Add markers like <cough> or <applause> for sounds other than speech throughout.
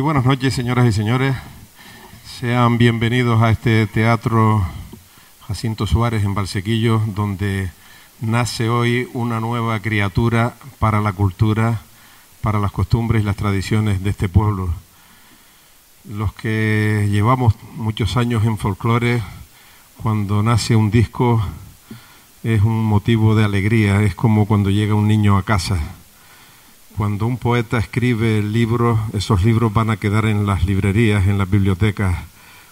Buenas noches, señoras y señores. Sean bienvenidos a este teatro Jacinto Suárez en Valsequillo, donde nace hoy una nueva criatura para la cultura, para las costumbres y las tradiciones de este pueblo. Los que llevamos muchos años en folclore, cuando nace un disco es un motivo de alegría, es como cuando llega un niño a casa cuando un poeta escribe libros, esos libros van a quedar en las librerías, en las bibliotecas.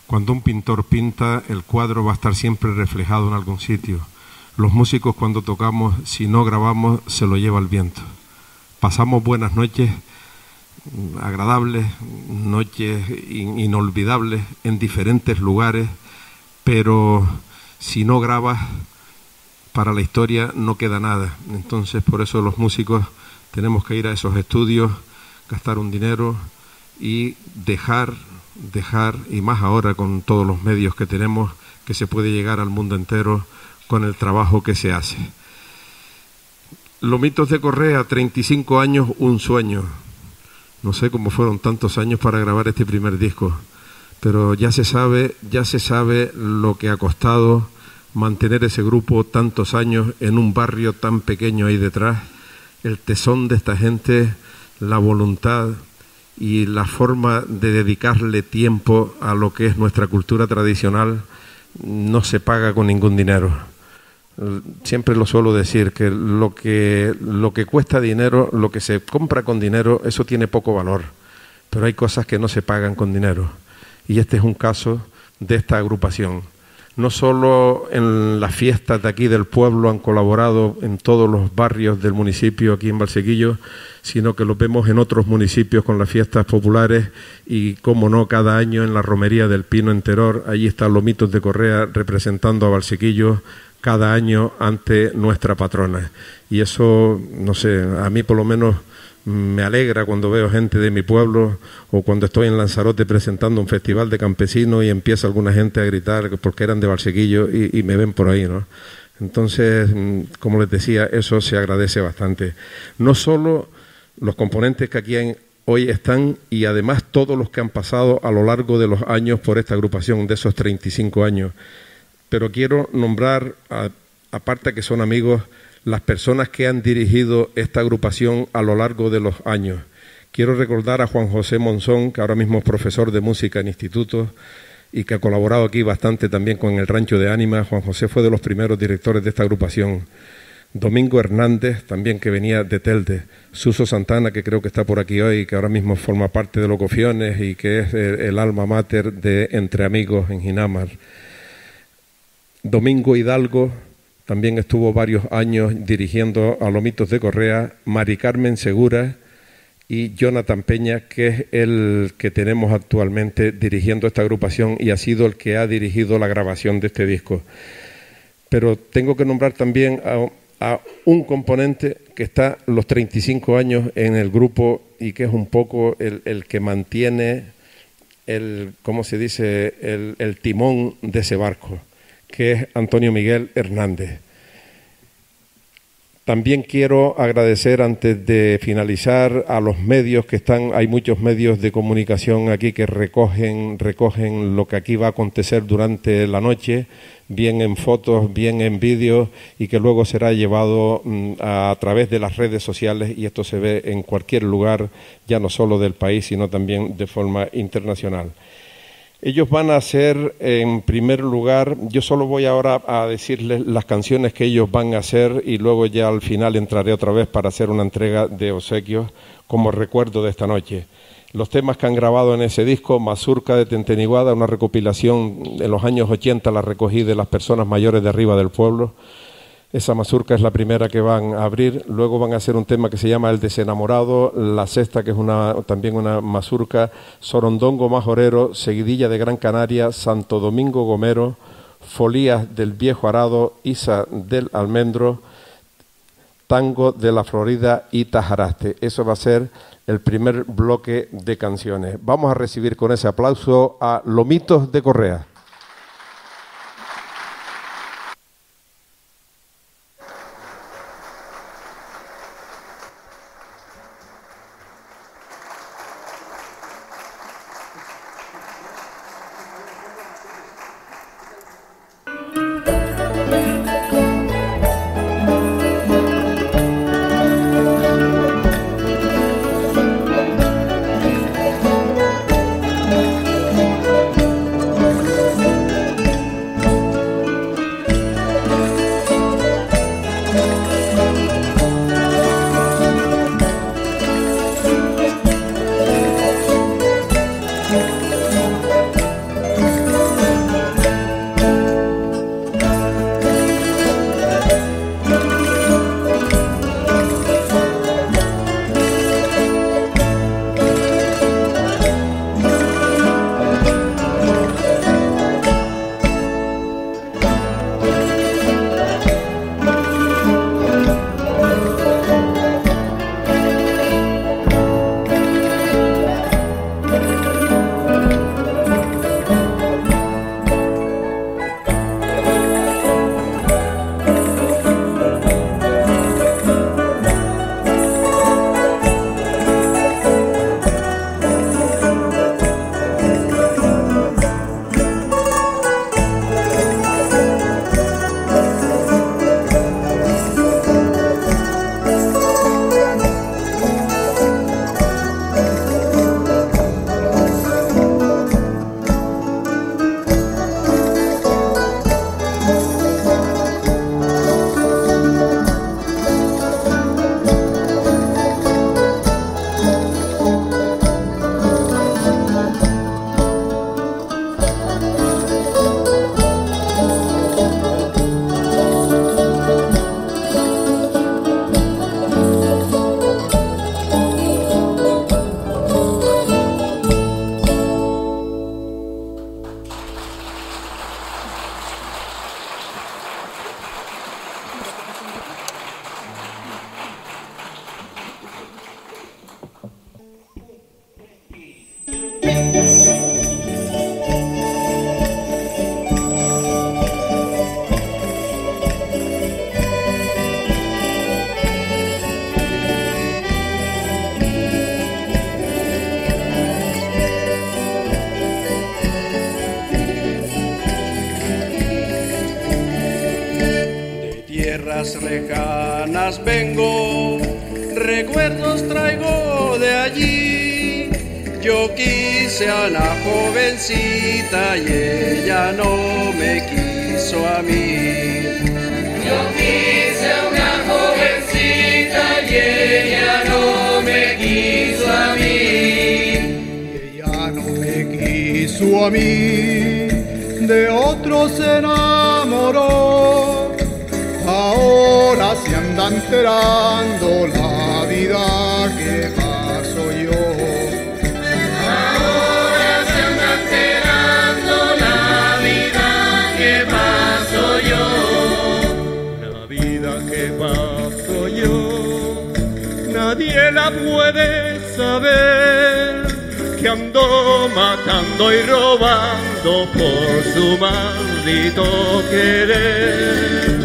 Cuando un pintor pinta, el cuadro va a estar siempre reflejado en algún sitio. Los músicos cuando tocamos, si no grabamos, se lo lleva el viento. Pasamos buenas noches agradables, noches inolvidables en diferentes lugares, pero si no grabas, para la historia no queda nada. Entonces, por eso los músicos tenemos que ir a esos estudios, gastar un dinero y dejar, dejar, y más ahora con todos los medios que tenemos, que se puede llegar al mundo entero con el trabajo que se hace. Lomitos de Correa, 35 años, un sueño. No sé cómo fueron tantos años para grabar este primer disco, pero ya se sabe, ya se sabe lo que ha costado mantener ese grupo tantos años en un barrio tan pequeño ahí detrás el tesón de esta gente, la voluntad y la forma de dedicarle tiempo a lo que es nuestra cultura tradicional no se paga con ningún dinero. Siempre lo suelo decir, que lo que, lo que cuesta dinero, lo que se compra con dinero, eso tiene poco valor. Pero hay cosas que no se pagan con dinero. Y este es un caso de esta agrupación no solo en las fiestas de aquí del pueblo han colaborado en todos los barrios del municipio aquí en Valsequillo, sino que lo vemos en otros municipios con las fiestas populares y, como no, cada año en la romería del Pino Enteror, allí están los mitos de Correa representando a Valsequillo cada año ante nuestra patrona. Y eso, no sé, a mí por lo menos me alegra cuando veo gente de mi pueblo o cuando estoy en Lanzarote presentando un festival de campesinos y empieza alguna gente a gritar porque eran de Barsequillo y, me ven por ahí, ¿no? Entonces, mm, como les decía, eso se agradece bastante. No solo los componentes que aquí hoy están y además todos los que han pasado a lo largo de los años por esta agrupación, de esos 35 años. Pero quiero nombrar, aparte que son amigos, las personas que han dirigido esta agrupación a lo largo de los años. Quiero recordar a Juan José Monzón, que ahora mismo es profesor de música en institutos y que ha colaborado aquí bastante también con el Rancho de Ánima. Juan José fue de los primeros directores de esta agrupación. Domingo Hernández, también que venía de Telde. Suso Santana, que creo que está por aquí hoy, que ahora mismo forma parte de Locofiones y que es el, alma mater de Entre Amigos en Ginamar. Domingo Hidalgo, también estuvo varios años dirigiendo a Lomitos de Correa, Mari Carmen Segura y Jonathan Peña, que es el que tenemos actualmente dirigiendo esta agrupación y ha sido el que ha dirigido la grabación de este disco. Pero tengo que nombrar también a, un componente que está los 35 años en el grupo y que es un poco el, que mantiene el, ¿cómo se dice?, el timón de ese barco que es Antonio Miguel Hernández. También quiero agradecer antes de finalizar a los medios que están, hay muchos medios de comunicación aquí que recogen, recogen lo que aquí va a acontecer durante la noche, bien en fotos, bien en vídeos y que luego será llevado mm, a, través de las redes sociales y esto se ve en cualquier lugar, ya no solo del país, sino también de forma internacional. Ellos van a hacer, en primer lugar, yo solo voy ahora a decirles las canciones que ellos van a hacer y luego ya al final entraré otra vez para hacer una entrega de obsequios como recuerdo de esta noche. Los temas que han grabado en ese disco, Mazurca de Tenteniguada, una recopilación en los años 80, la recogí de las personas mayores de arriba del pueblo. Esa mazurca es la primera que van a abrir. Luego van a hacer un tema que se llama El desenamorado, la sexta, que es una, también una mazurca, Sorondongo Majorero, Seguidilla de Gran Canaria, Santo Domingo Gomero, Folías del Viejo Arado, Isa del Almendro, Tango de la Florida y Tajaraste. Eso va a ser el primer bloque de canciones. Vamos a recibir con ese aplauso a Lomitos de Correa. Y ella no me quiso a mí. Yo quise a una jovencita y ella no me quiso a mí. ella no me quiso a mí, de otro se enamoró. Ahora se anda enterando nadie la puede saber. Que ando matando y robando por su maldito querer.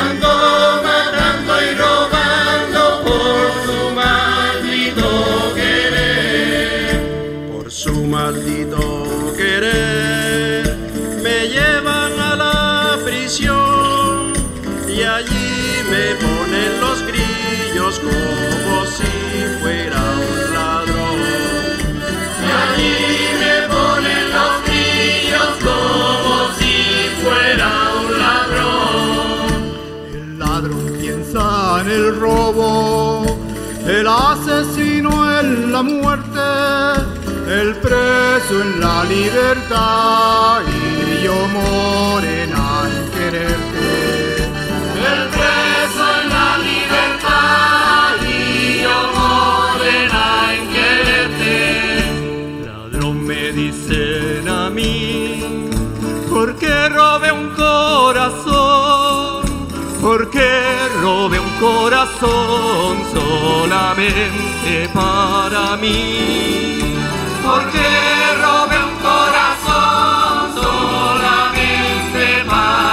Ando matando y robando por su maldito querer. Por su maldito querer me llevan a la prisión y allí me ponen los grillos como el robo, el asesino en la muerte, el preso en la libertad y yo morena en quererte. El preso en la libertad y yo morena en quererte. Ladrón me dicen a mí, porque robé un corazón, porque robé un corazón solamente para mí. Porque robé un corazón solamente para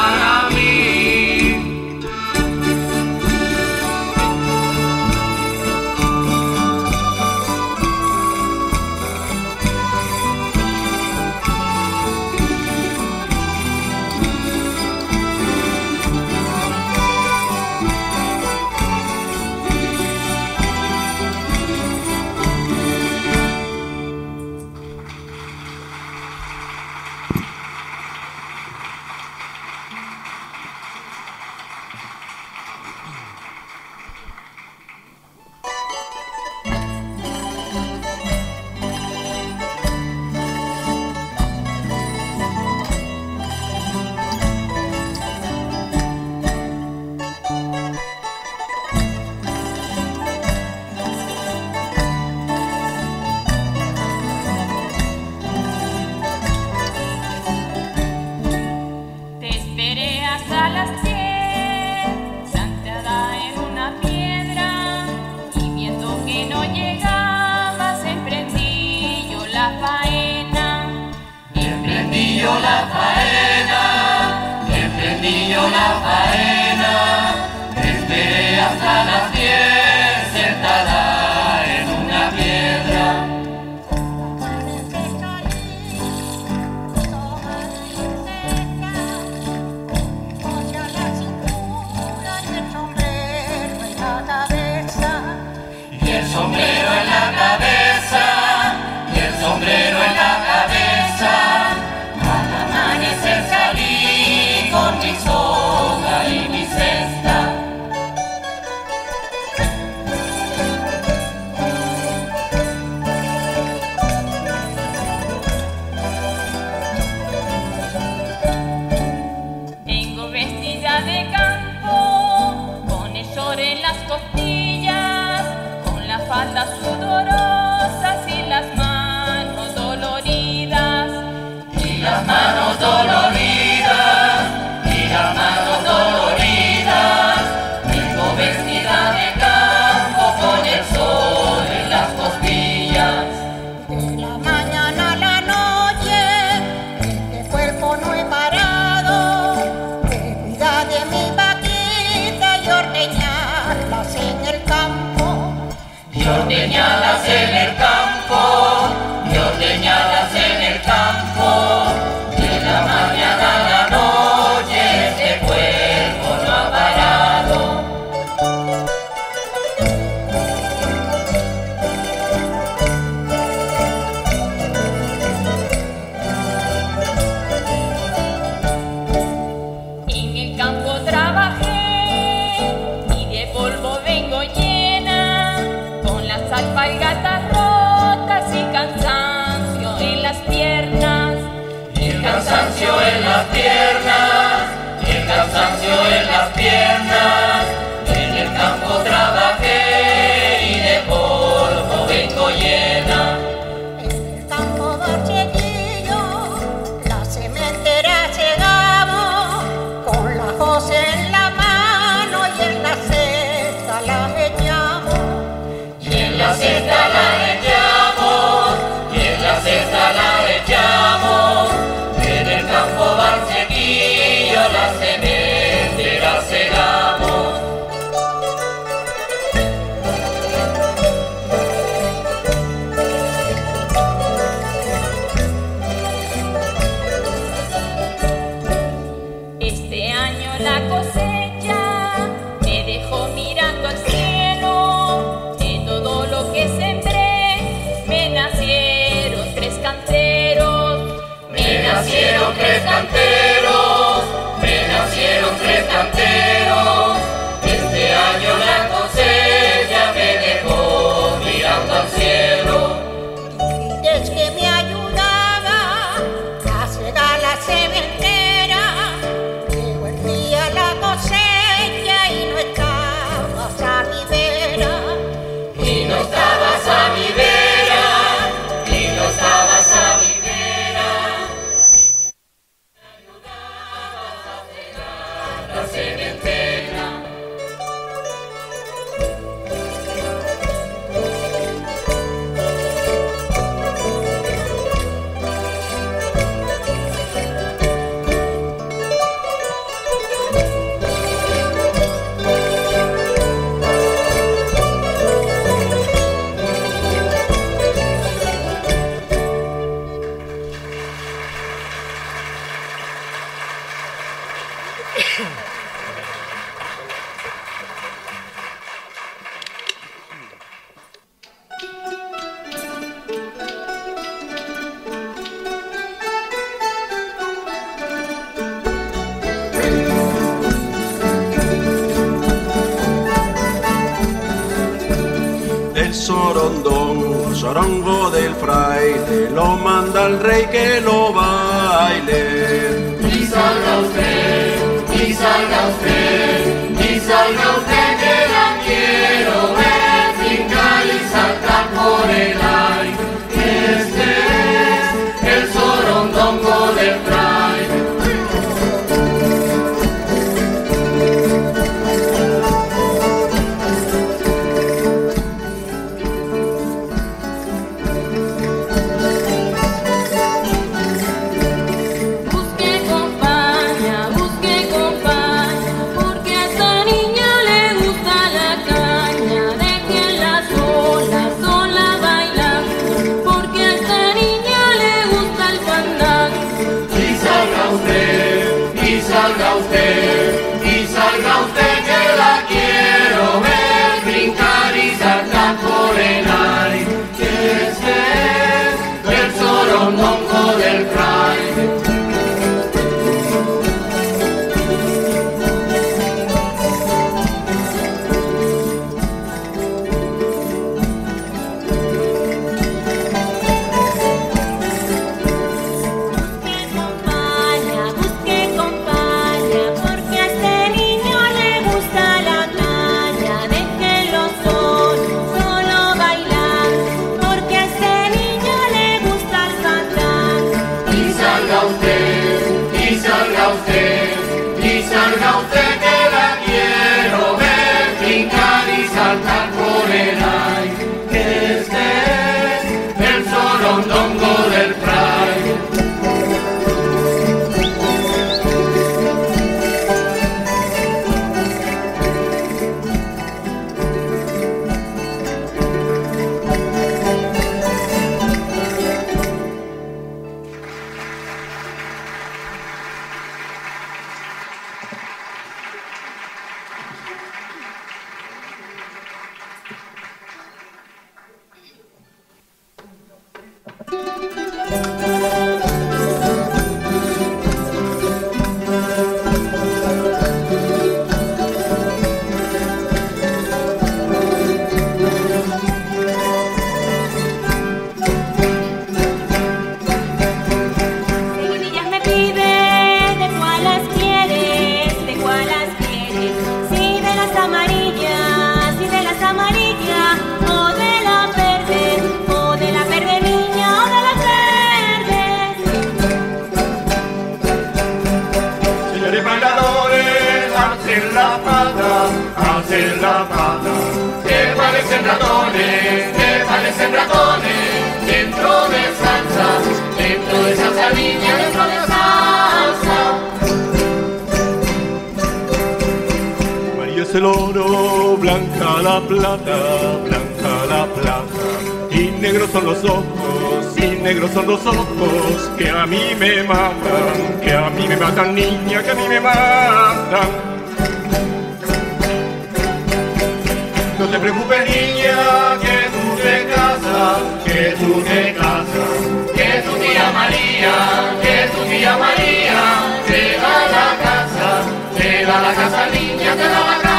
hacen la pata, hacen la pata. Que parecen ratones, que parecen ratones, dentro de salsa, dentro de salsa niña, dentro de salsa. María es el oro, blanca la plata, blanca la plata, y negros son los ojos y negros son los ojos que a mí me matan, que a mí me matan niña, que a mí me matan. No te preocupes niña, que tú te casas, que tú te casas, que tu tía María, que tu tía María, te da la casa, te da la casa niña, te da la casa.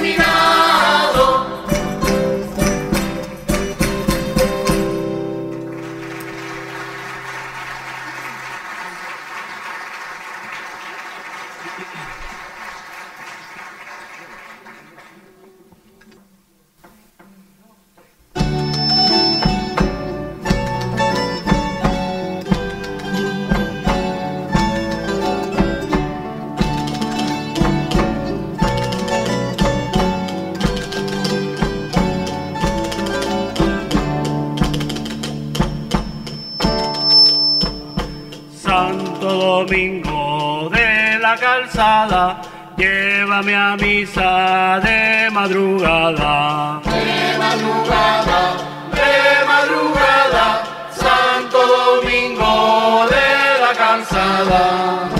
terminar. llévame a misa de madrugada. De madrugada, de madrugada, Santo Domingo de la Calzada.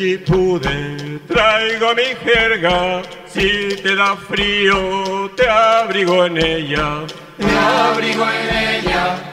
vicisitudes. Traigo mi jerga, si te da frío, te abrigo en ella. Te abrigo en ella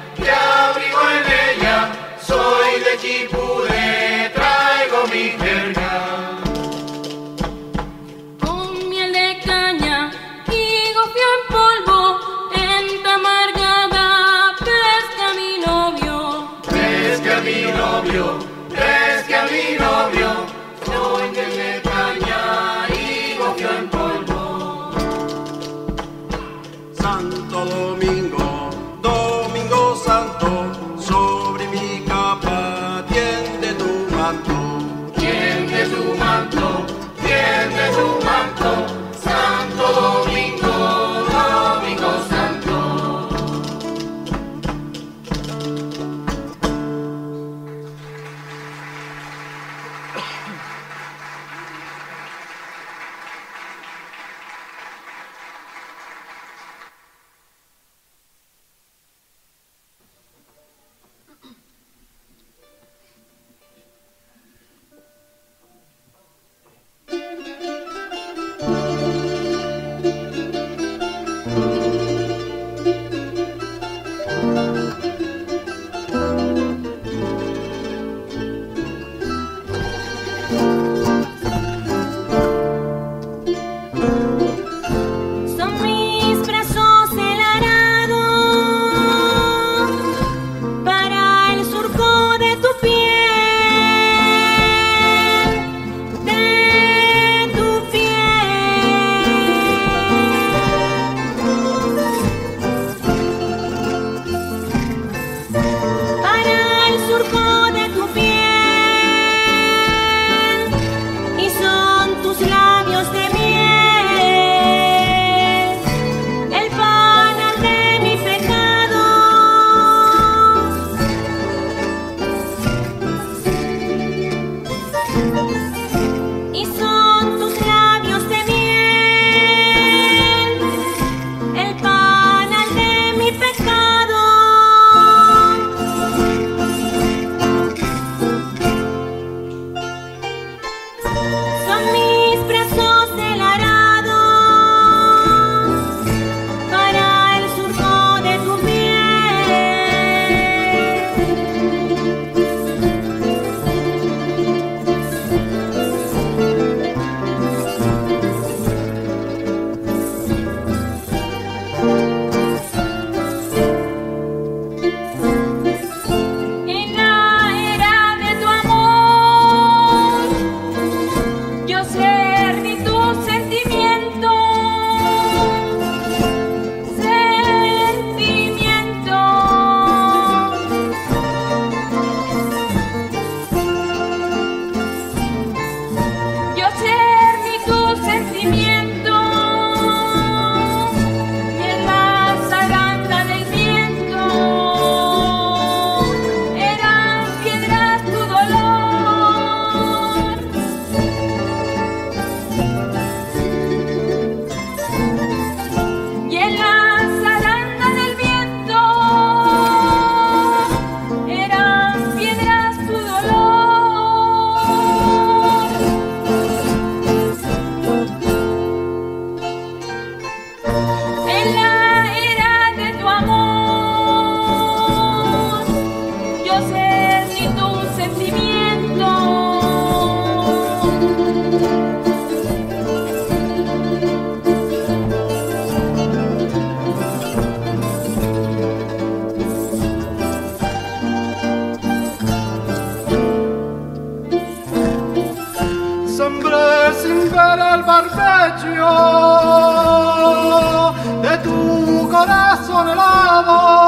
tu corazón helado.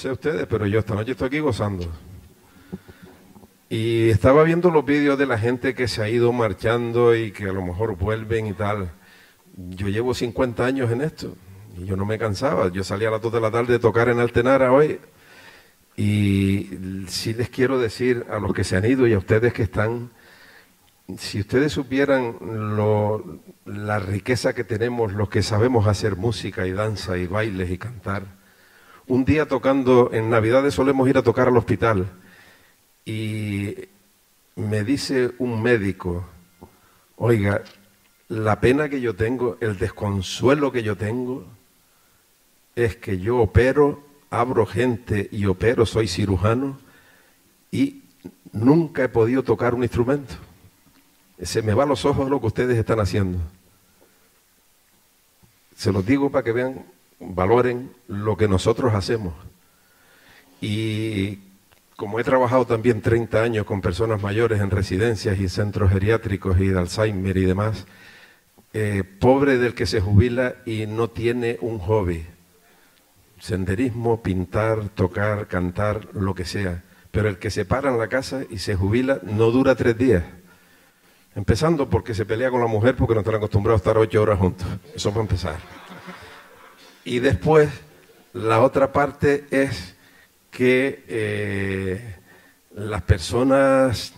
Sé ustedes, pero yo esta noche estoy aquí gozando. Y estaba viendo los vídeos de la gente que se ha ido marchando y que a lo mejor vuelven y tal. Yo llevo 50 años en esto y yo no me cansaba. Yo salía a las 2 de la tarde a tocar en Altenara hoy. Y sí les quiero decir a los que se han ido y a ustedes que están, si ustedes supieran lo- la riqueza que tenemos los que sabemos hacer música y danza y bailes y cantar, un día tocando, en Navidades solemos ir a tocar al hospital y me dice un médico, oiga, la pena que yo tengo, el desconsuelo que yo tengo, es que yo opero, abro gente y opero, soy cirujano y nunca he podido tocar un instrumento. Se me va a los ojos lo que ustedes están haciendo. Se los digo para que vean, valoren lo que nosotros hacemos. Y como he trabajado también 30 años con personas mayores en residencias y centros geriátricos y de Alzheimer y demás, eh, pobre del que se jubila y no tiene un hobby. Senderismo, pintar, tocar, cantar, lo que sea. Pero el que se para en la casa y se jubila no dura tres días. Empezando porque se pelea con la mujer porque no están acostumbrados a estar ocho horas juntos. Eso para empezar. Y después, la otra parte es que eh, las personas,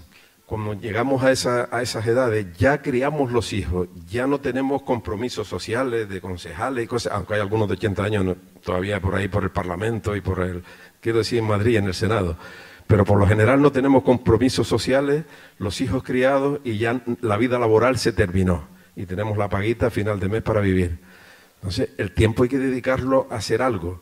cuando llegamos a, esa- esas edades, ya criamos los hijos, ya no tenemos compromisos sociales de concejales y cosas, aunque hay algunos de 80 años todavía por ahí por el Parlamento y por el, quiero decir, en Madrid, en el Senado. Pero por lo general no tenemos compromisos sociales, los hijos criados y ya la vida laboral se terminó. Y tenemos la paguita a final de mes para vivir. Entonces, el tiempo hay que dedicarlo a hacer algo.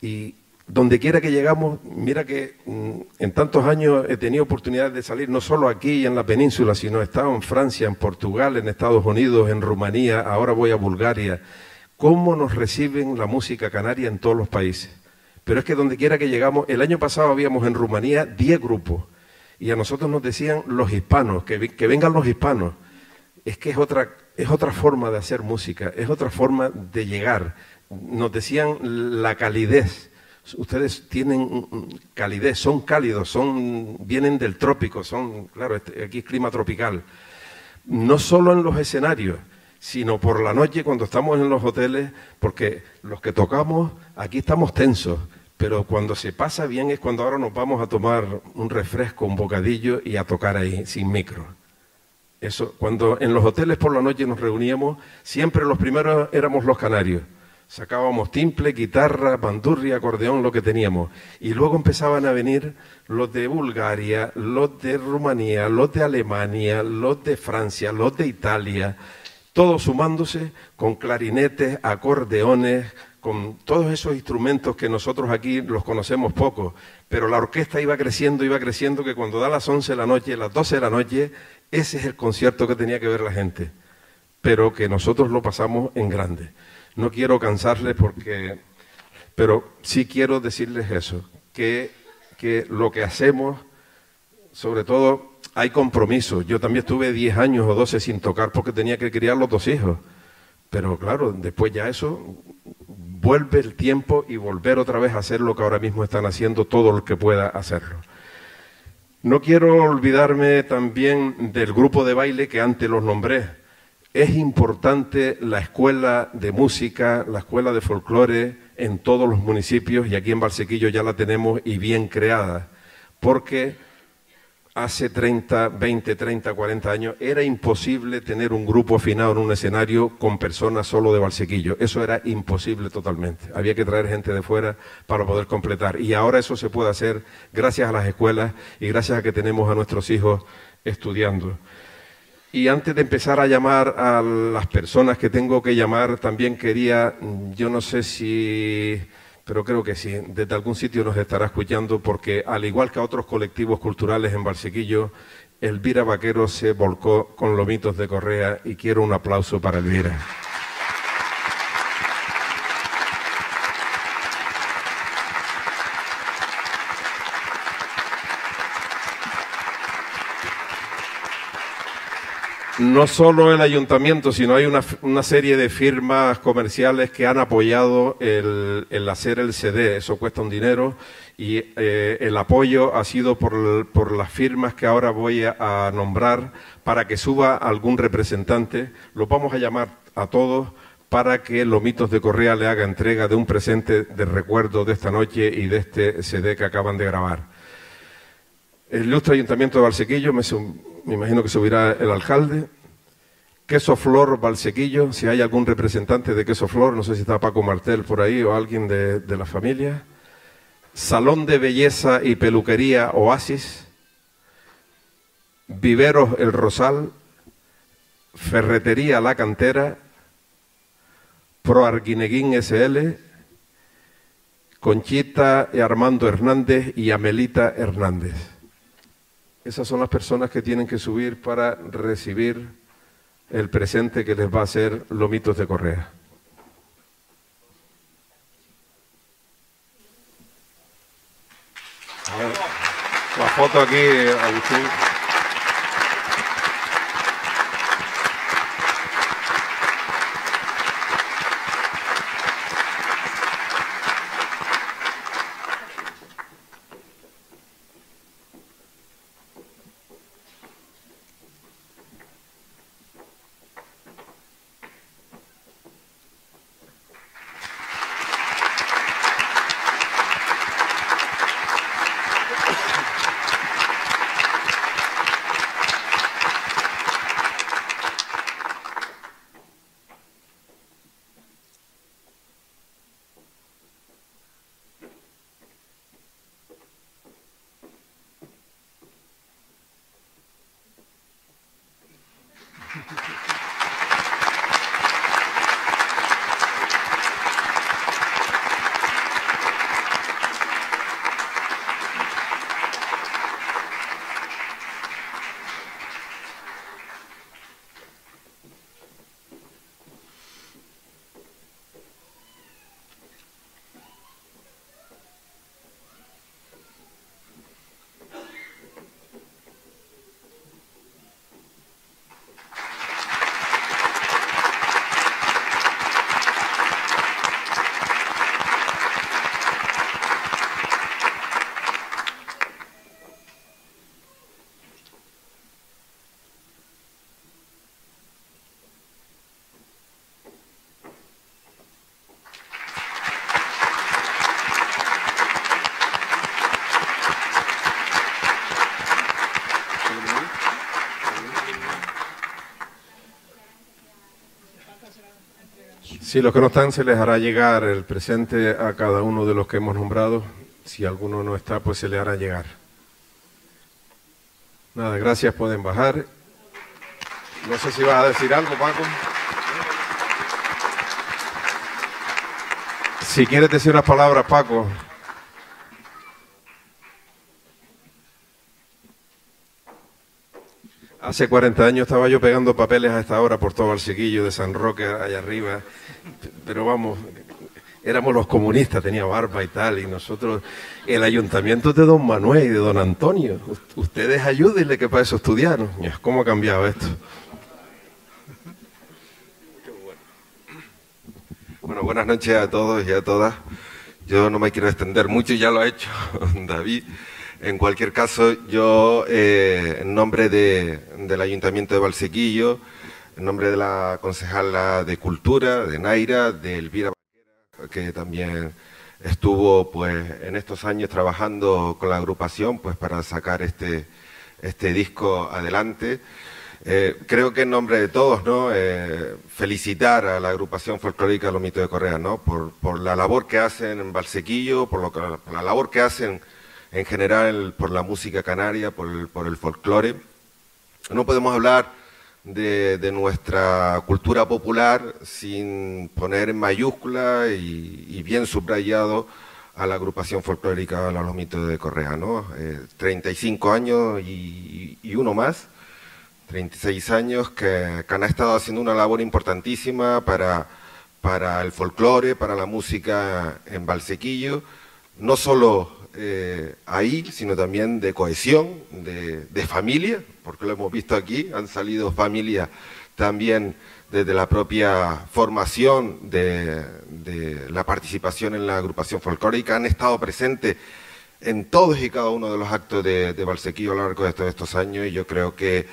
Y donde quiera que llegamos, mira que mm, en tantos años he tenido oportunidad de salir no solo aquí en la península, sino he estado en Francia, en Portugal, en Estados Unidos, en Rumanía, ahora voy a Bulgaria. ¿Cómo nos reciben la música canaria en todos los países? Pero es que donde quiera que llegamos, el año pasado habíamos en Rumanía 10 grupos y a nosotros nos decían los hispanos, que, que vengan los hispanos. Es que es otra, es otra forma de hacer música, es otra forma de llegar. Nos decían la calidez. Ustedes tienen calidez, son cálidos, son, vienen del trópico, son, claro, este- aquí es clima tropical. No solo en los escenarios, sino por la noche cuando estamos en los hoteles, porque los que tocamos aquí estamos tensos, pero cuando se pasa bien es cuando ahora nos vamos a tomar un refresco, un bocadillo y a tocar ahí sin micro. Cuando en los hoteles por la noche nos reuníamos, siempre los primeros éramos los canarios. Sacábamos timple, guitarra, bandurria, acordeón, lo que teníamos. Y luego empezaban a venir los de Bulgaria, los de Rumanía, los de Alemania, los de Francia, los de Italia, todos sumándose con clarinetes, acordeones, con todos esos instrumentos que nosotros aquí los conocemos poco. Pero la orquesta iba creciendo, iba creciendo, que cuando da las 11 de la noche, las 12 de la noche, ese es el concierto que tenía que ver la gente. Pero que nosotros lo pasamos en grande. No quiero cansarles porque, pero sí quiero decirles eso, que, que lo que hacemos, sobre todo, hay compromiso. Yo también estuve 10 años o 12 sin tocar porque tenía que criar los dos hijos. Pero claro, después ya eso vuelve el tiempo y volver otra vez a hacer lo que ahora mismo están haciendo todo el que pueda hacerlo. No quiero olvidarme también del grupo de baile que antes los nombré. Es importante la escuela de música, la escuela de folclore en todos los municipios y aquí en Valsequillo ya la tenemos y bien creada, porque hace 30, 20, 30, 40 años era imposible tener un grupo afinado en un escenario con personas solo de Valsequillo. Eso era imposible totalmente. Había que traer gente de fuera para poder completar. Y ahora eso se puede hacer gracias a las escuelas y gracias a que tenemos a nuestros hijos estudiando. Y antes de empezar a llamar a las personas que tengo que llamar, también quería, mm, yo no sé si, pero creo que sí, desde algún sitio nos estará escuchando, porque al igual que a otros colectivos culturales en Barsequillo, Elvira Vaquero se volcó con lomitos de correa y quiero un aplauso para Elvira. No solo el ayuntamiento, sino hay una, una serie de firmas comerciales que han apoyado el, hacer el CD. Eso cuesta un dinero y eh, el apoyo ha sido por, las firmas que ahora voy a, nombrar para que suba algún representante. Los vamos a llamar a todos para que Lomitos de Correa le haga entrega de un presente de recuerdo de esta noche y de este CD que acaban de grabar. El ilustre Ayuntamiento de Valsequillo, me, me imagino que subirá el alcalde. Queso Flor Valsequillo, si hay algún representante de Queso Flor, no sé si está Paco Martel por ahí o alguien de, de la familia. Salón de Belleza y Peluquería Oasis. Viveros El Rosal. Ferretería La Cantera. Pro Arguineguín SL. Conchita y Armando Hernández y Amelita Hernández. Esas son las personas que tienen que subir para recibir el presente que les va a hacer Lomitos de Correa. La foto aquí, Agustín. Si los que no están se les hará llegar el presente a cada uno de los que hemos nombrado. Si alguno no está, pues se le hará llegar. Nada, gracias, pueden bajar. No sé si vas a decir algo, Paco. Si quieres decir unas palabras, Paco. Hace 40 años estaba yo pegando papeles a esta hora por todo el chiquillo de San Roque allá arriba, pero vamos, éramos los comunistas, tenía barba y tal, y nosotros, el ayuntamiento de don Manuel y de don Antonio, ustedes ayúdenle que para eso estudiaron. ¿Cómo ha cambiado esto? Bueno, buenas noches a todos y a todas. Yo no me quiero extender mucho, ya lo ha hecho <laughs> David. En cualquier caso, yo, eh, en nombre de- del Ayuntamiento de Valsequillo, en nombre de la concejala de Cultura, de Naira, de Elvira que también estuvo pues en estos años trabajando con la agrupación pues para sacar este, este disco adelante. Eh, creo que en nombre de todos, ¿no? Eh, felicitar a la agrupación folclórica Los Mitos de Correa, ¿no? Por, por la labor que hacen en Valsequillo, por, lo que- por la labor que hacen en general por la música canaria, por el, por el folclore. No podemos hablar de, de nuestra cultura popular sin poner en mayúscula y, y bien subrayado a la agrupación folclórica Los Mitos de Correa, ¿no? Eh, 35 años y, y uno más. 36 años que, que han estado haciendo una labor importantísima para, para el folclore, para la música en Valsequillo, no solo eh, ahí, sino también de cohesión, de, de familia, porque lo hemos visto aquí, han salido familias también desde la propia formación de, de la participación en la agrupación folclórica, han estado presentes en todos y cada uno de los actos de, de Valsequillo a lo largo de todos estos años y yo creo que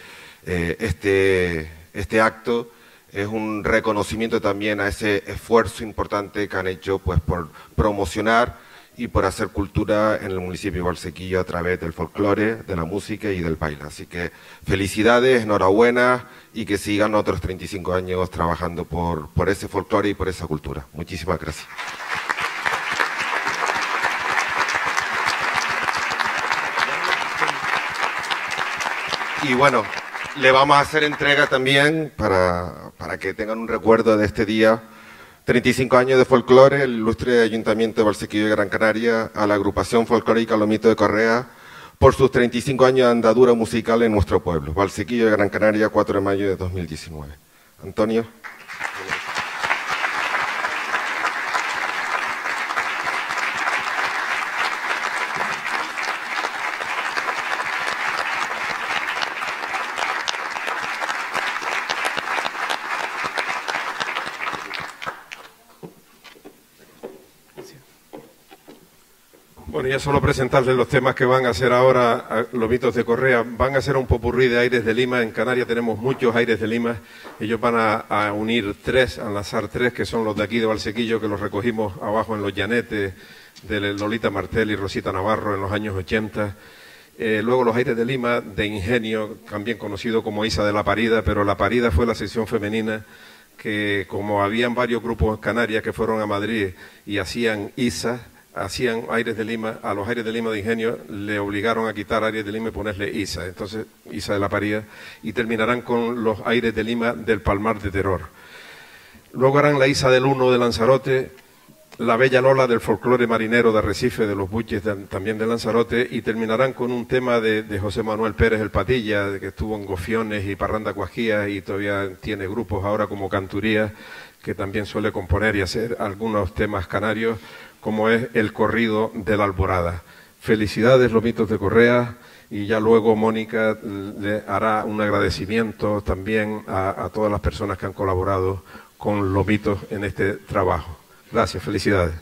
eh, este, este acto es un reconocimiento también a ese esfuerzo importante que han hecho pues por promocionar y por hacer cultura en el municipio de Valsequillo a través del folclore, de la música y del baile. Así que felicidades, enhorabuena y que sigan otros 35 años trabajando por, por ese folclore y por esa cultura. Muchísimas gracias. Y bueno, le vamos a hacer entrega también para, para que tengan un recuerdo de este día. 35 años de folclore, el ilustre Ayuntamiento de Valsequillo de Gran Canaria, a la agrupación folclórica Lomito de Correa, por sus 35 años de andadura musical en nuestro pueblo. Valsequillo de Gran Canaria, 4 de mayo de 2019. Antonio. Solo presentarles los temas que van a hacer ahora los mitos de Correa. Van a ser un popurrí de aires de Lima. En Canarias tenemos muchos aires de Lima. Ellos van a, a unir tres, a enlazar tres, que son los de aquí de Valsequillo, que los recogimos abajo en los llanetes de Lolita Martel y Rosita Navarro en los años 80. Eh, luego los aires de Lima, de Ingenio, también conocido como Isa de la Parida, pero la Parida fue la sección femenina que como habían varios grupos en Canarias que fueron a Madrid y hacían ISA, hacían Aires de Lima, a los Aires de Lima de Ingenio le obligaron a quitar Aires de Lima y ponerle ISA, entonces ISA de la Parida, y terminarán con los Aires de Lima del Palmar de Terror. Luego harán la ISA del Uno de Lanzarote, la Bella Lola del folclore marinero de Arrecife, de los buches también de Lanzarote, y terminarán con un tema de, José Manuel Pérez el Patilla, que estuvo en Gofiones y Parranda Cuajía, y todavía tiene grupos ahora como Canturía, que también suele componer y hacer algunos temas canarios, como es el corrido de la Alborada. Felicidades, Lomitos de Correa, y ya luego Mónica le hará un agradecimiento también a, a todas las personas que han colaborado con Lomitos en este trabajo. Gracias, felicidades.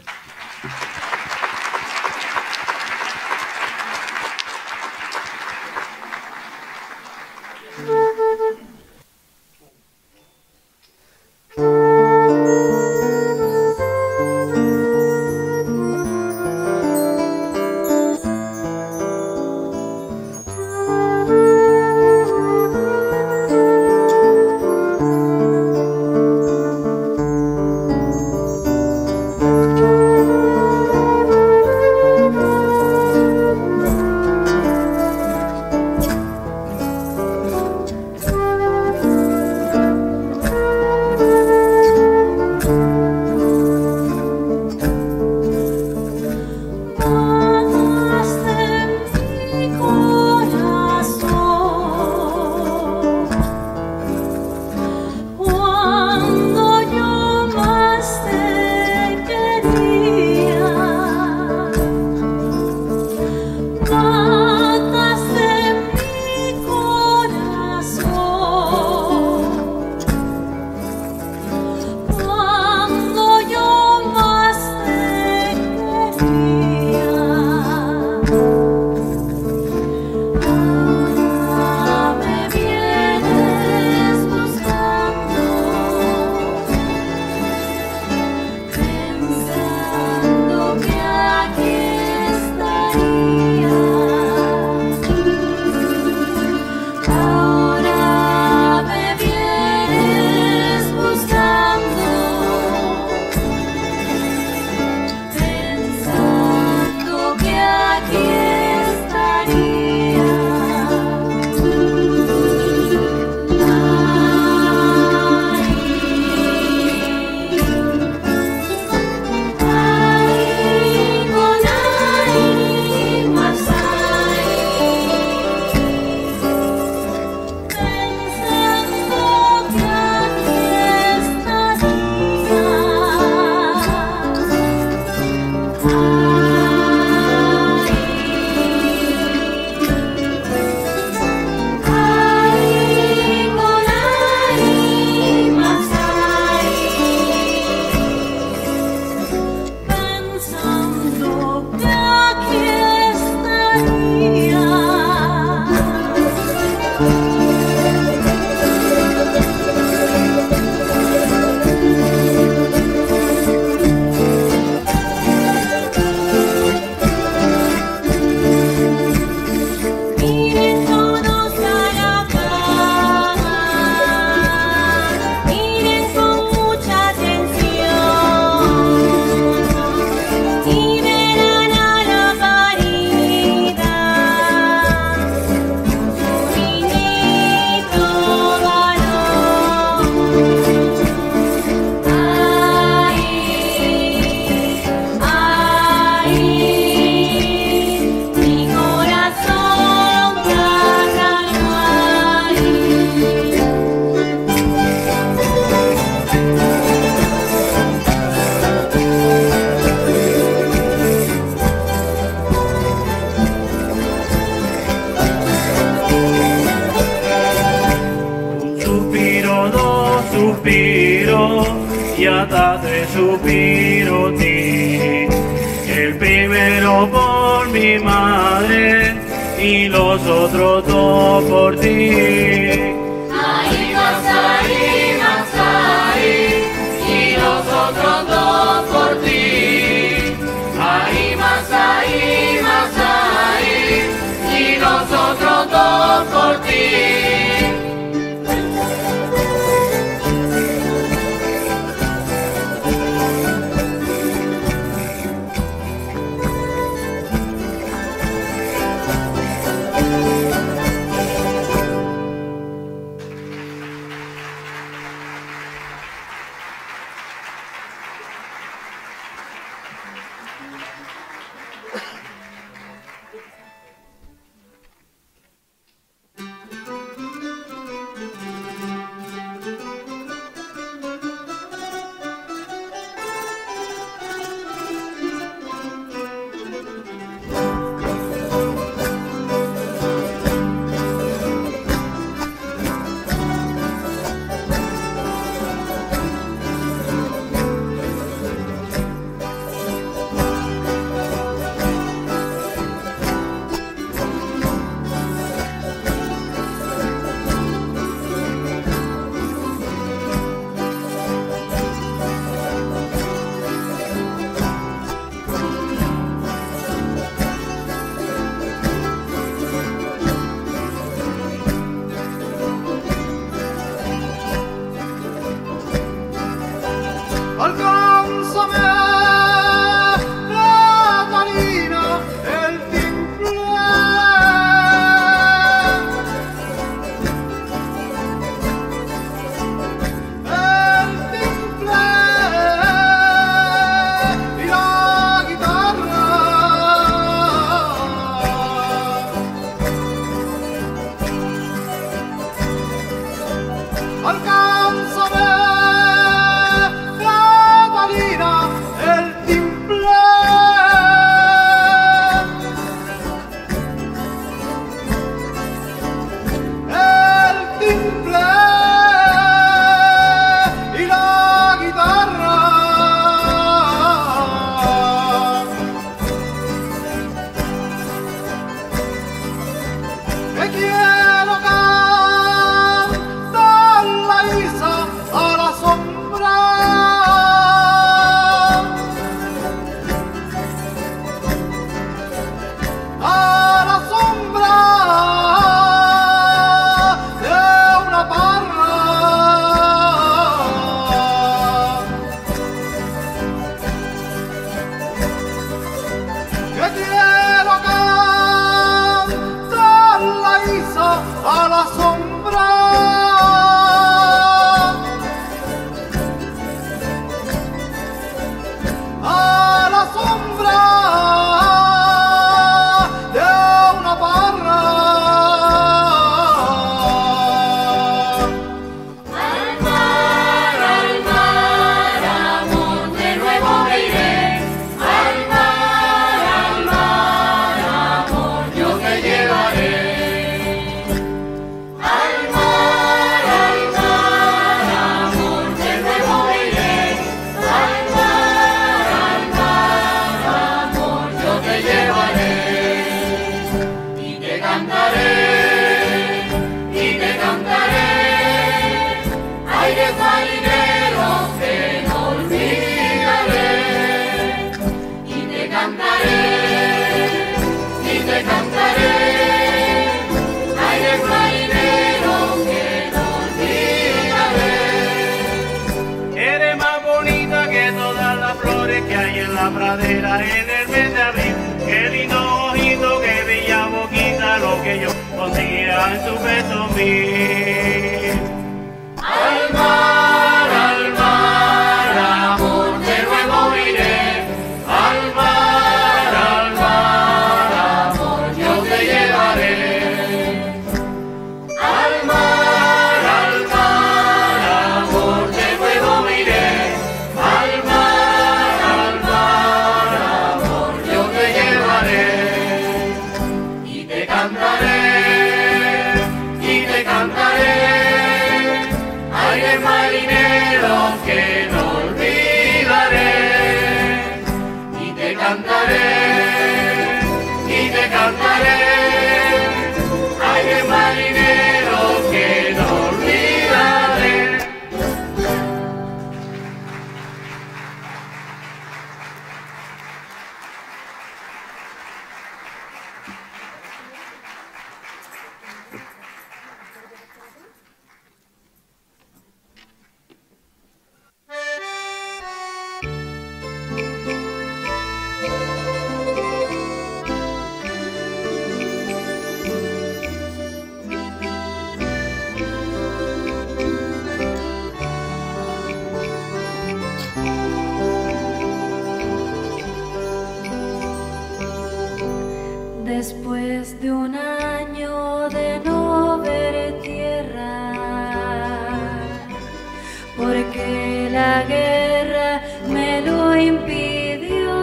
impidió.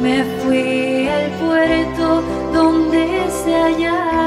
Me fui al puerto donde se hallaba.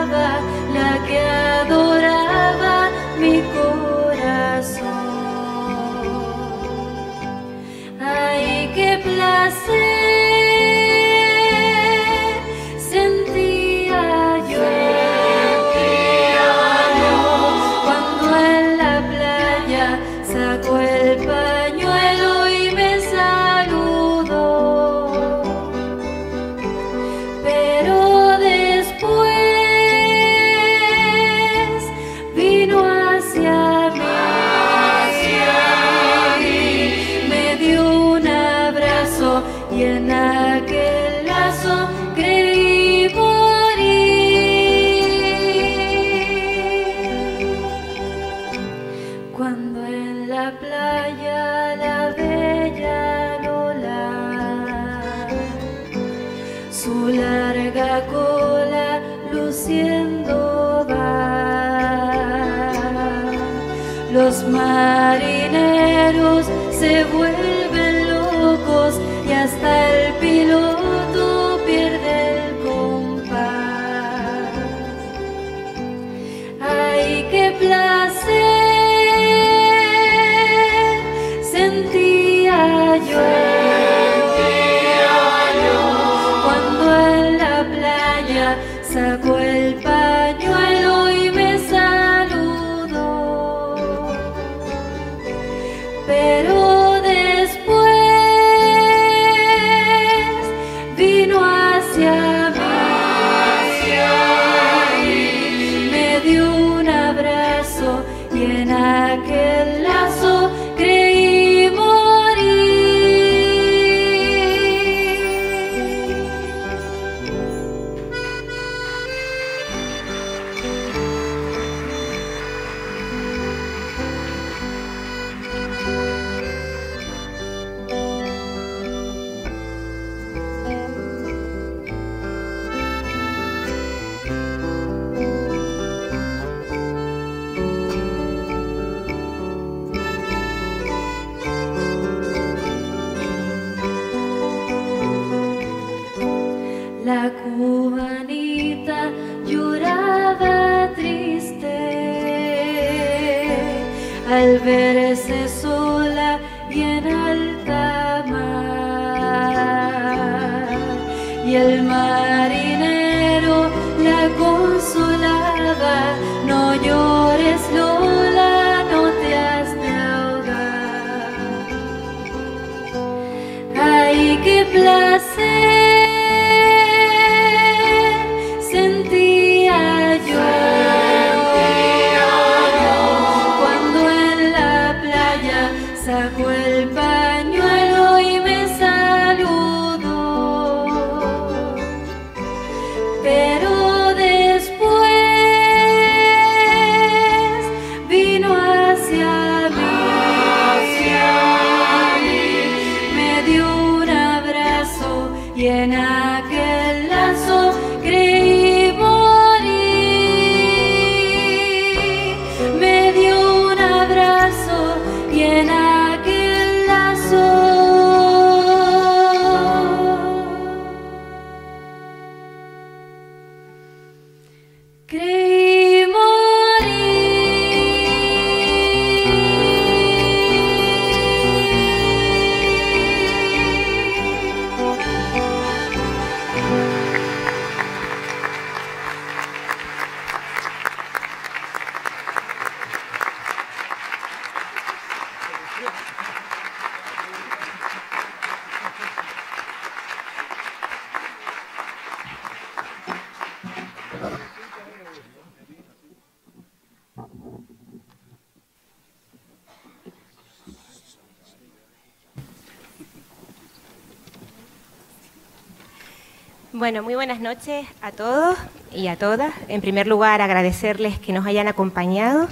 Bueno, muy buenas noches a todos y a todas. En primer lugar, agradecerles que nos hayan acompañado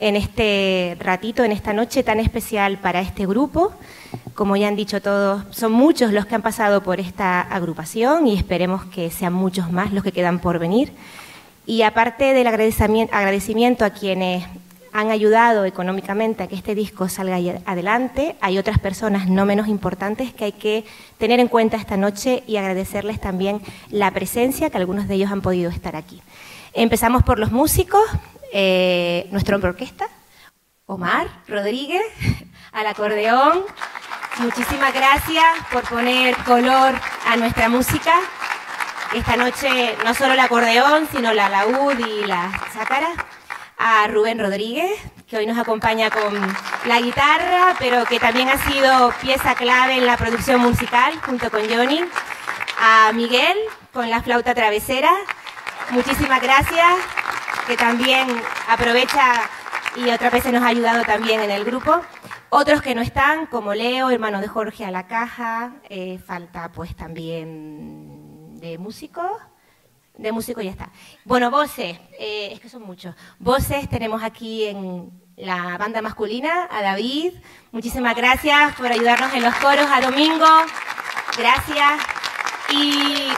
en este ratito, en esta noche tan especial para este grupo. Como ya han dicho todos, son muchos los que han pasado por esta agrupación y esperemos que sean muchos más los que quedan por venir. Y aparte del agradecimiento a quienes han ayudado económicamente a que este disco salga adelante. Hay otras personas no menos importantes que hay que tener en cuenta esta noche y agradecerles también la presencia, que algunos de ellos han podido estar aquí. Empezamos por los músicos, eh, nuestro hombre orquesta, Omar Rodríguez, <laughs> al acordeón. Muchísimas gracias por poner color a nuestra música. Esta noche no solo el acordeón, sino la laúd y la chácara. A Rubén Rodríguez, que hoy nos acompaña con la guitarra, pero que también ha sido pieza clave en la producción musical junto con Johnny. A Miguel con la flauta travesera. Muchísimas gracias, que también aprovecha y otras veces nos ha ayudado también en el grupo. Otros que no están, como Leo, hermano de Jorge a la caja, eh, falta pues también de músicos. De músico ya está. Bueno, voces, eh, es que son muchos. Voces tenemos aquí en la banda masculina, a David. Muchísimas gracias por ayudarnos en los coros, a Domingo. Gracias. Y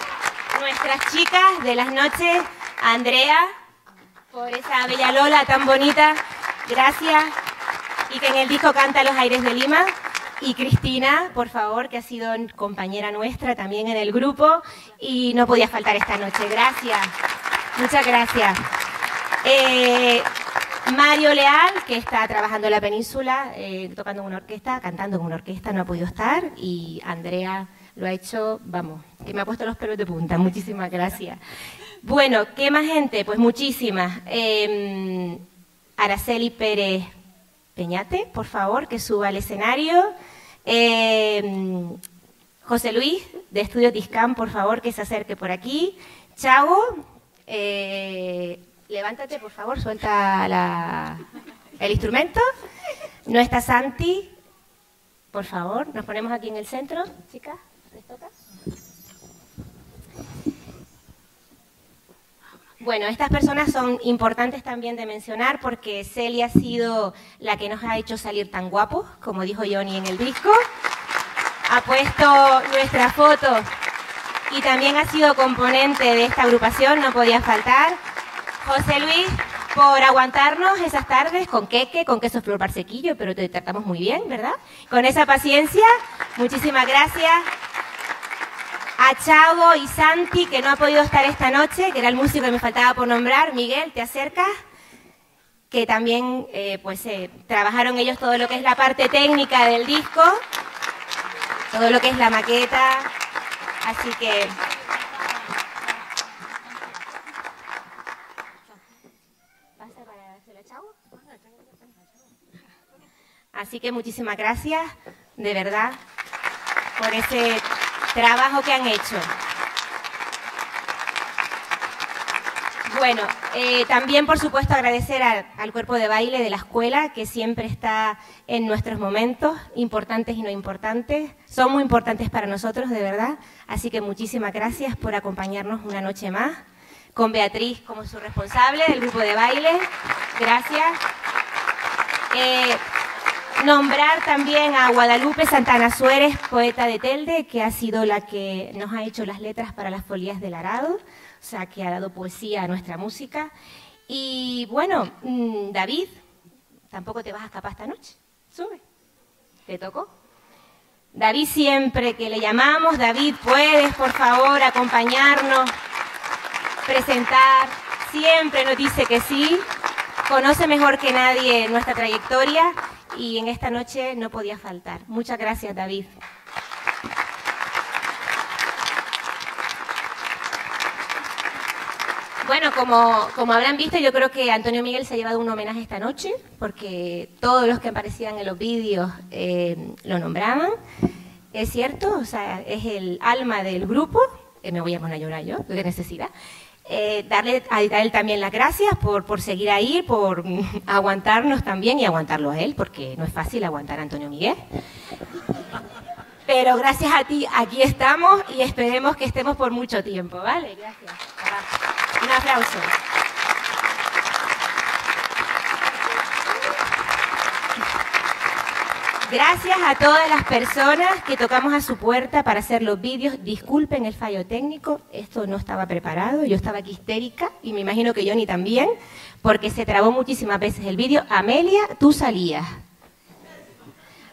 nuestras chicas de las noches, a Andrea, por esa bella Lola tan bonita. Gracias. Y que en el disco canta Los Aires de Lima. Y Cristina, por favor, que ha sido compañera nuestra también en el grupo y no podía faltar esta noche. Gracias. Muchas gracias. Eh, Mario Leal, que está trabajando en la península, eh, tocando una orquesta, cantando en una orquesta, no ha podido estar. Y Andrea lo ha hecho, vamos, que me ha puesto los pelos de punta. Muchísimas gracias. Bueno, ¿qué más gente? Pues muchísimas. Eh, Araceli Pérez Peñate, por favor, que suba al escenario. Eh, José Luis, de Estudio Tiscam, por favor, que se acerque por aquí. Chago, eh, levántate, por favor, suelta el instrumento. No está Santi, por favor, nos ponemos aquí en el centro, chicas, ¿les toca? Bueno, estas personas son importantes también de mencionar porque Celia ha sido la que nos ha hecho salir tan guapos, como dijo Johnny en el disco. Ha puesto nuestra foto y también ha sido componente de esta agrupación, no podía faltar. José Luis, por aguantarnos esas tardes con queque, con queso flor barsequillo, pero te tratamos muy bien, ¿verdad? Con esa paciencia, muchísimas gracias a Chago y Santi, que no ha podido estar esta noche, que era el músico que me faltaba por nombrar. Miguel, te acercas. Que también, eh, pues, eh, trabajaron ellos todo lo que es la parte técnica del disco, todo lo que es la maqueta. Así que. Así que muchísimas gracias, de verdad, por ese trabajo que han hecho. Bueno, eh, también por supuesto agradecer al cuerpo de baile de la escuela que siempre está en nuestros momentos, importantes y no importantes. Son muy importantes para nosotros, de verdad. Así que muchísimas gracias por acompañarnos una noche más, con Beatriz como su responsable del grupo de baile. Gracias. Eh, Nombrar también a Guadalupe Santana Suárez, poeta de Telde, que ha sido la que nos ha hecho las letras para las folías del arado, o sea, que ha dado poesía a nuestra música. Y bueno, mm, David, tampoco te vas a escapar esta noche. Sube. ¿Te tocó? David siempre que le llamamos, David, puedes por favor acompañarnos, presentar, siempre nos dice que sí, conoce mejor que nadie nuestra trayectoria y en esta noche no podía faltar. Muchas gracias, David. Bueno, como, como habrán visto, yo creo que Antonio Miguel se ha llevado un homenaje esta noche, porque todos los que aparecían en los vídeos eh, lo nombraban. Es cierto, o sea, es el alma del grupo. Eh, me voy a poner a llorar yo, qué necesidad. Eh, darle a él también las gracias por, por seguir ahí, por mm, aguantarnos también y aguantarlo a él, porque no es fácil aguantar a Antonio Miguel. Pero gracias a ti, aquí estamos y esperemos que estemos por mucho tiempo, ¿vale? Gracias. Un aplauso. Gracias a todas las personas que tocamos a su puerta para hacer los vídeos. Disculpen el fallo técnico, esto no estaba preparado, yo estaba aquí histérica y me imagino que Johnny también, porque se trabó muchísimas veces el vídeo. Amelia, tú salías.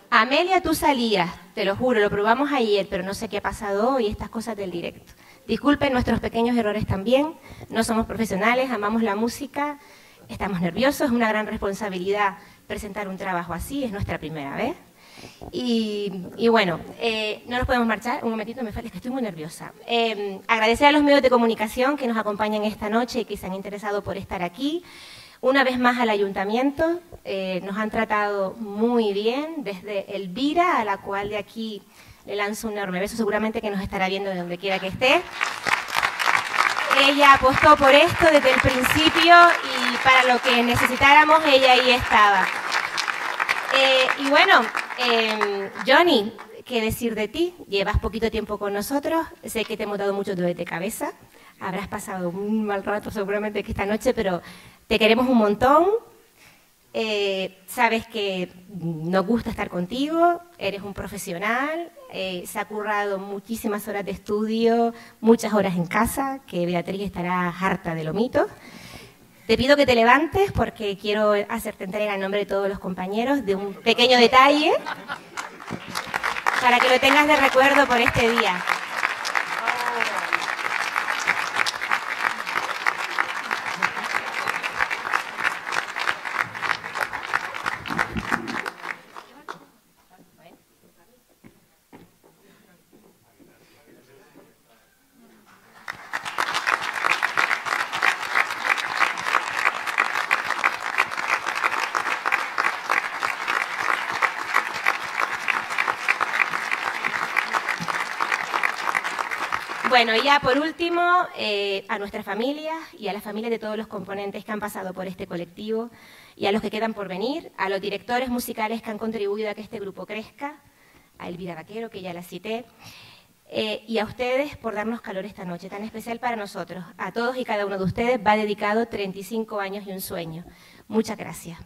Amelia, tú salías, te lo juro, lo probamos ayer, pero no sé qué ha pasado hoy, estas cosas del directo. Disculpen nuestros pequeños errores también, no somos profesionales, amamos la música, estamos nerviosos, es una gran responsabilidad presentar un trabajo así, es nuestra primera vez. Y, bueno, eh, no nos podemos marchar, un momentito me falta, es que estoy muy nerviosa. Eh, agradecer a los medios de comunicación que nos acompañan esta noche y que se han interesado por estar aquí. Una vez más al ayuntamiento, eh, nos han tratado muy bien, desde Elvira, a la cual de aquí le lanzo un enorme beso, seguramente que nos estará viendo de donde quiera que esté. Ella apostó por esto desde el principio y para lo que necesitáramos ella ahí estaba. Eh, y bueno, eh, Johnny, ¿qué decir de ti? Llevas poquito tiempo con nosotros, sé que te hemos dado mucho dolor de cabeza, habrás pasado un mal rato seguramente que esta noche, pero te queremos un montón. Eh, sabes que nos gusta estar contigo, eres un profesional, eh, se ha currado muchísimas horas de estudio, muchas horas en casa, que Beatriz estará harta de lo mito. Te pido que te levantes porque quiero hacerte entrega en nombre de todos los compañeros de un pequeño detalle para que lo tengas de recuerdo por este día. Bueno, ya por último, eh, a nuestras familias y a las familias de todos los componentes que han pasado por este colectivo y a los que quedan por venir, a los directores musicales que han contribuido a que este grupo crezca, a Elvira Vaquero, que ya la cité, eh, y a ustedes por darnos calor esta noche, tan especial para nosotros. A todos y cada uno de ustedes va dedicado 35 años y un sueño. Muchas gracias.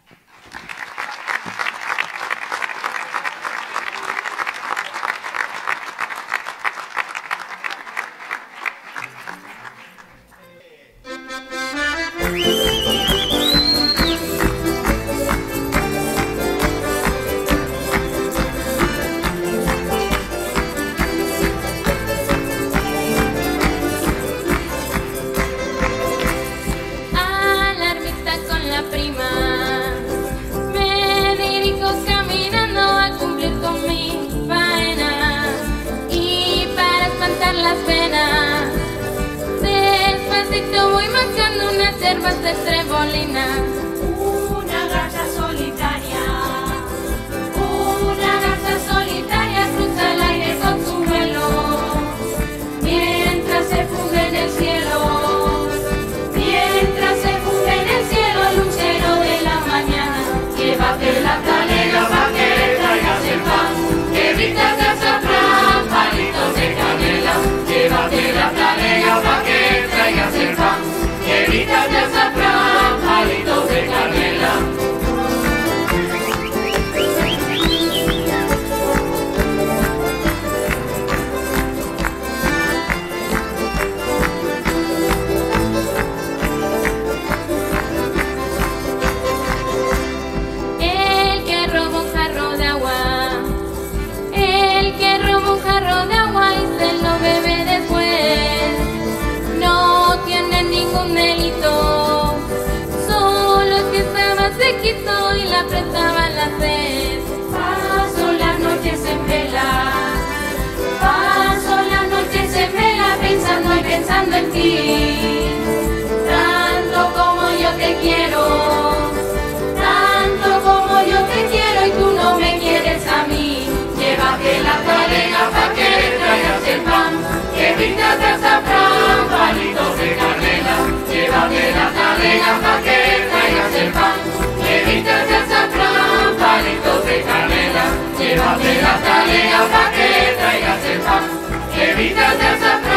Tanto como yo te quiero tanto como yo te quiero y tú no me quieres a mí. Llévate la talega pa' que traigas el pan, que brindas de azafrán, palitos de canela. Llévate la talega pa' que traigas el pan, que brindas de azafrán, palitos de canela. Llévate la talega pa' que traigas el pan, que brindas de azafrán,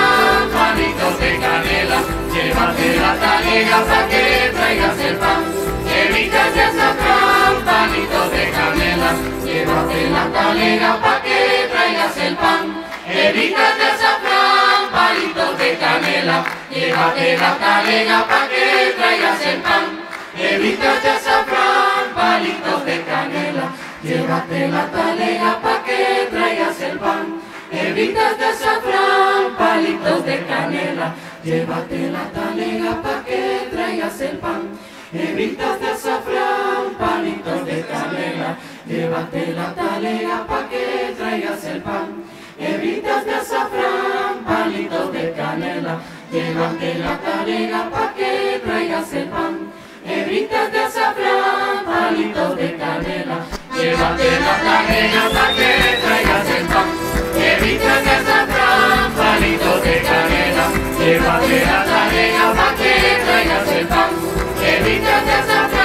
de canela. Llévate la talega pa' que traigas el pan, que brindas de azafrán, palitos de canela. Llévate la talega pa' que traigas el pan. Evitas de azafrán, palitos de canela. Llévate la talega pa' que traigas el pan hebitas de azafrán, palitos de canela, llévate la talega pa' que traigas el pan. Hebitas de azafrán, palitos de canela, llévate la talega pa' que traigas el pan. Hebitas de azafrán, palitos de canela, llévate la talega pa' que traigas el pan. Hebitas de azafrán, palitos de canela, llévate la talega pa' que traigas el pan. Llevita que sabrán, palitos de canela, llévate la tarea pa' que traigas el pan. Llevita que sabrán,